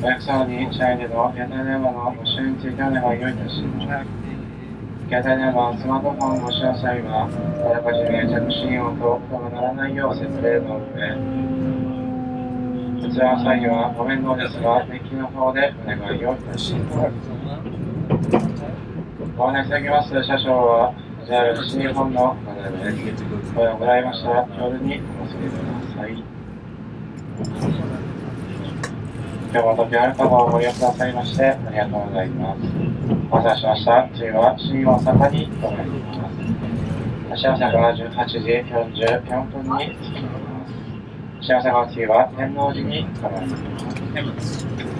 お客様に社員での携帯電話のご使用についてお願いをいたします。携帯電話、スマートフォンをご使用際は、あらかじめ着信音と音が鳴らないよう設定の上、こちらの際にはご面倒ですが、電気の方でお願いをいたします。ご案内いただきます車掌は、JR 西日本の方です。声をもらいましたら、夜にお忘れください。今日も時ある方をご利用くださいまして、ありがとうございます。お待たせしました。次は新大阪に停まります。幸せが18時44分に着きます。幸せが次は天王寺に停まります。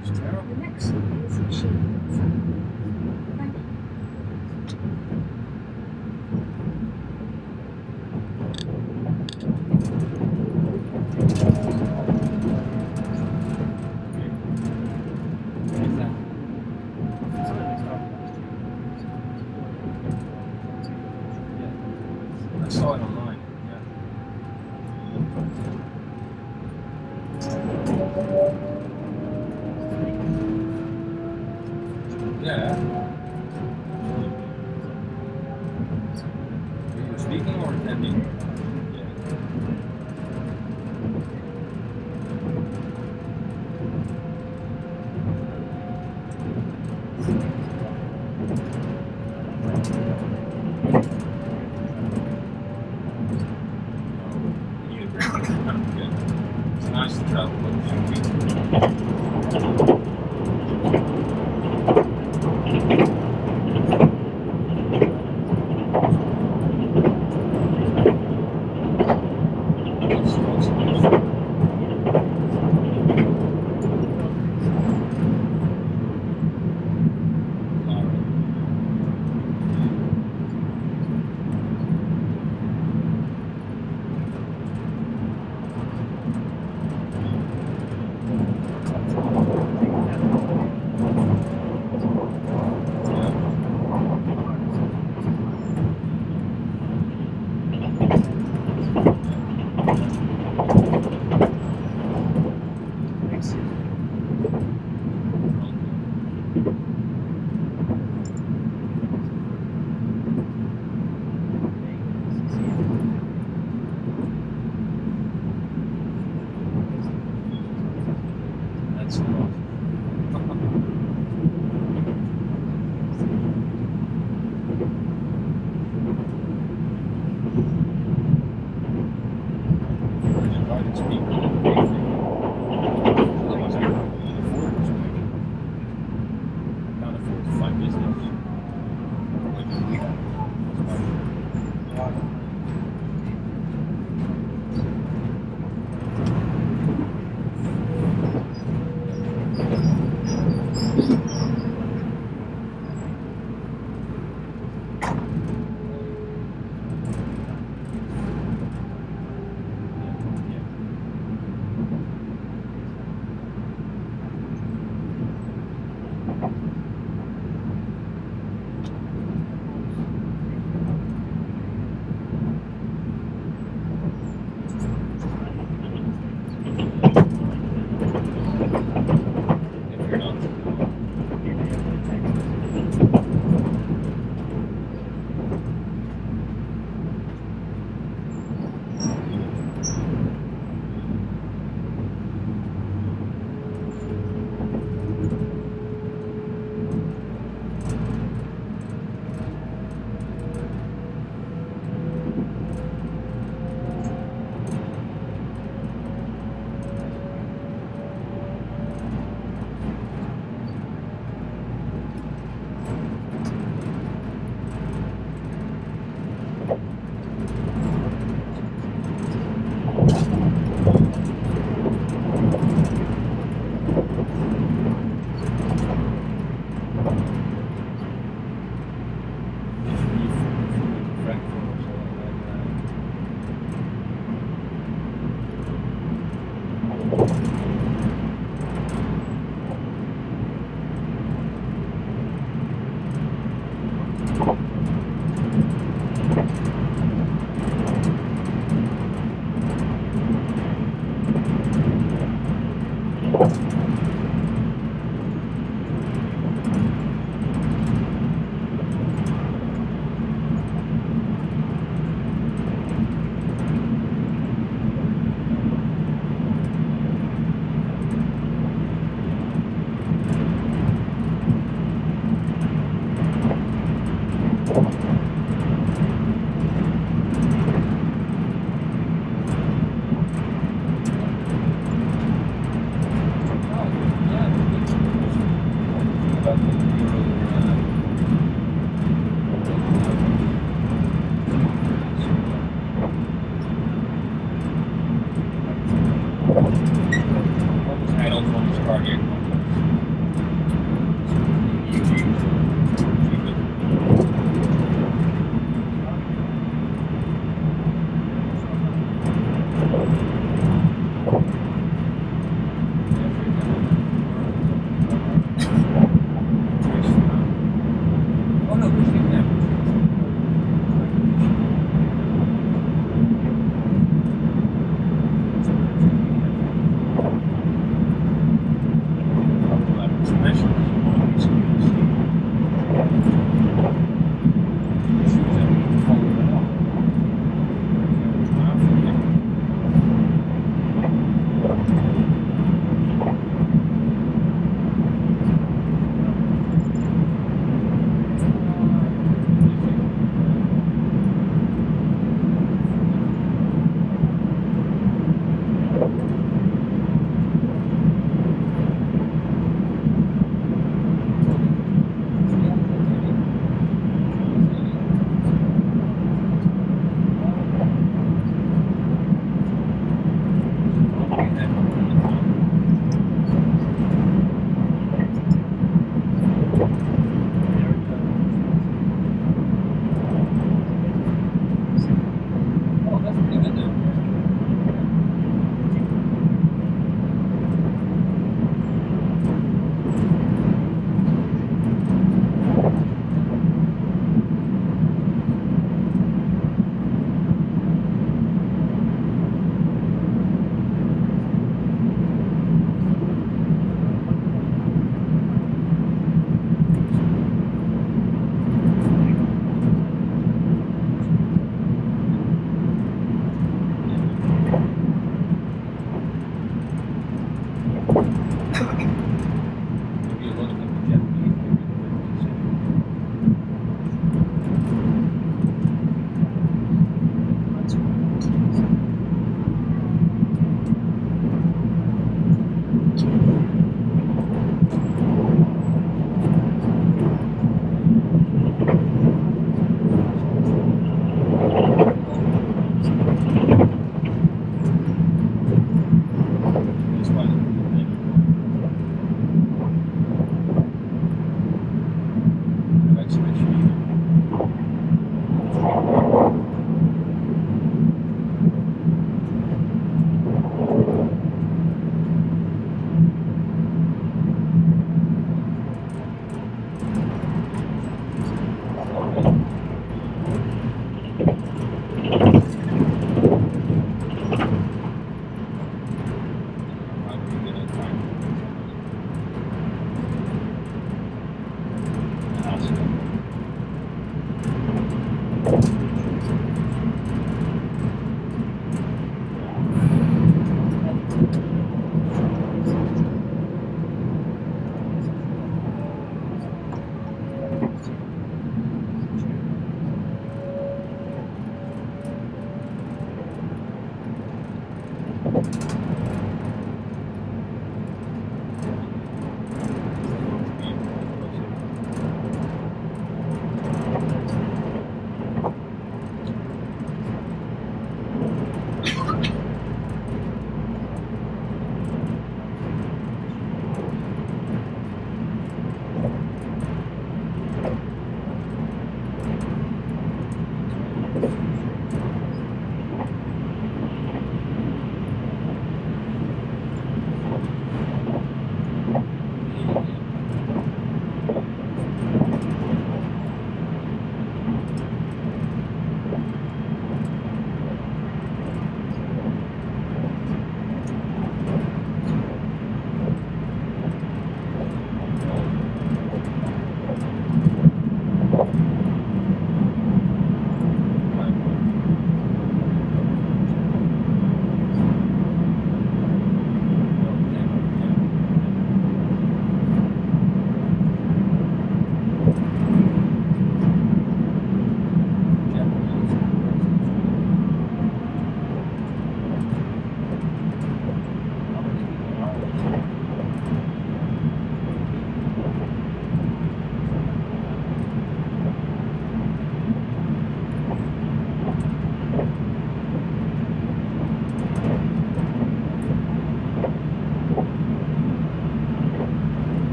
It's terrible. The next is Shinjuku. Thank you. Yeah. Are you speaking or attending?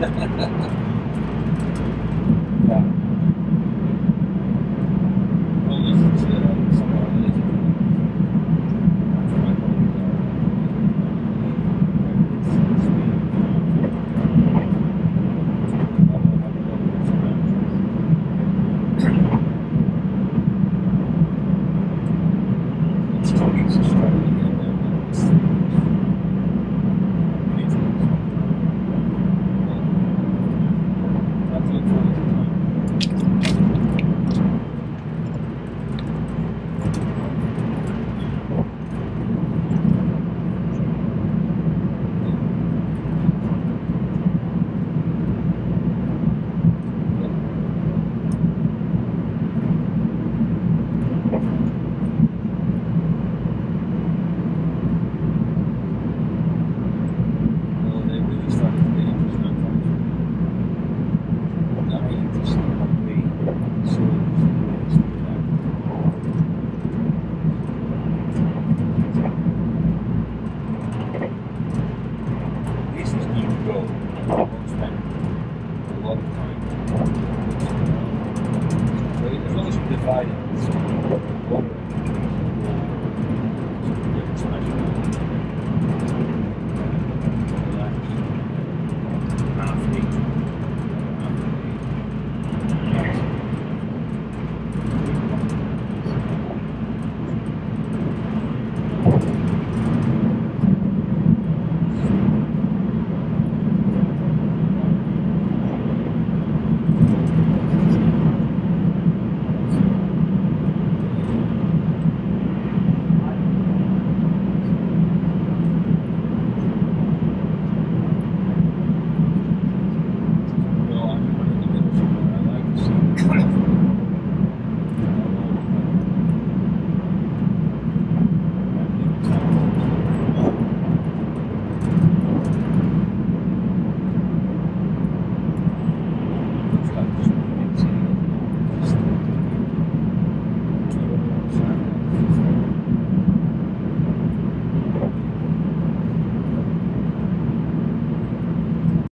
ha ha ha